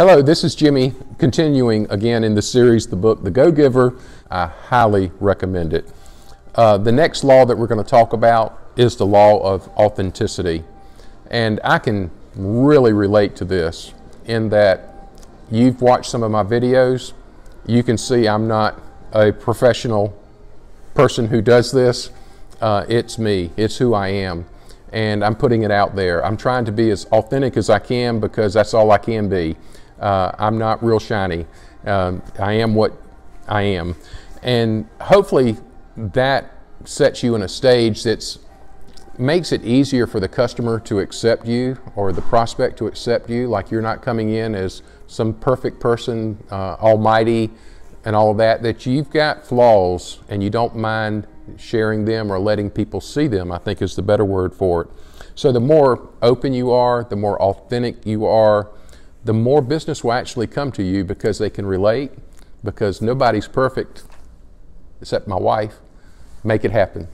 Hello, this is Jimmy, continuing again in the series, the book The Go Giver. I highly recommend it. Uh, the next law that we're going to talk about is the law of authenticity. And I can really relate to this in that you've watched some of my videos. You can see I'm not a professional person who does this. Uh, it's me, it's who I am. And I'm putting it out there. I'm trying to be as authentic as I can because that's all I can be. Uh, I'm not real shiny. Um, I am what I am. And hopefully that sets you in a stage that makes it easier for the customer to accept you or the prospect to accept you, like you're not coming in as some perfect person, uh, almighty, and all of that, that you've got flaws and you don't mind sharing them or letting people see them, I think is the better word for it. So the more open you are, the more authentic you are, the more business will actually come to you because they can relate, because nobody's perfect except my wife. Make it happen.